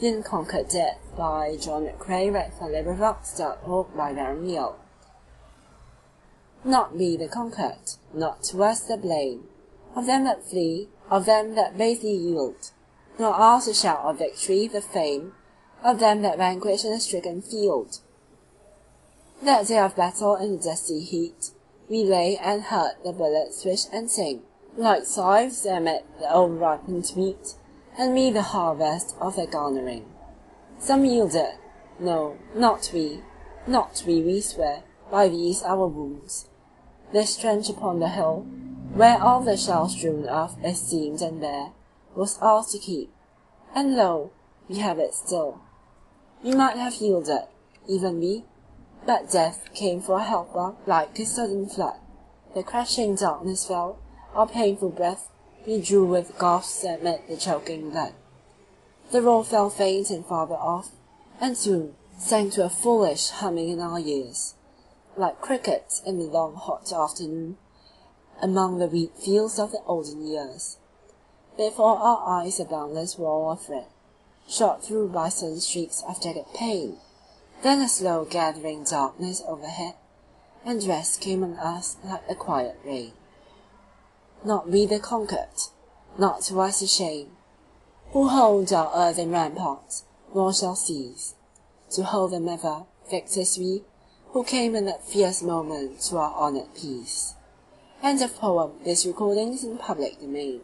The Unconquered Dead by John McCrae (1809–1849) Not we the conquered, not to us the blame. Of them that flee, of them that basely yield; Nor ours to shout of victory the fame Of them that vanquish in the stricken field. That day of battle in the dusty heat We lay and heard the bullets swish and sing Like scythes amid the o'erripened wheat, And me the harvest of their garnering. Some yielded; no, not we, not we, we swear By these our wounds. This trench upon the hill, Where all the shell strewn earth is seamed and bare, Was ours to keep; and lo, we have it still. We might have yielded, even we, but death Came for a helper like a sudden flood. The crashing darkness fell; our painful breath We drew with gasps amid the choking blood. The roar fell faint and farther off, and soon Sank to a foolish humming in our ears, Like crickets in the long hot afternoon Among the wheat fields of the olden years. Before our eyes a boundless wall of red Shot through by sudden streaks of jagged pain, Then a slow gathering darkness overhead, And rest came on us like a quiet rain. Not we the conquered, not to us the shame, Who hold our earthen ramparts, nor shall cease To hold them ever, victors we, who came In that fierce moment to our honored peace. End of poem. This recording is in public domain.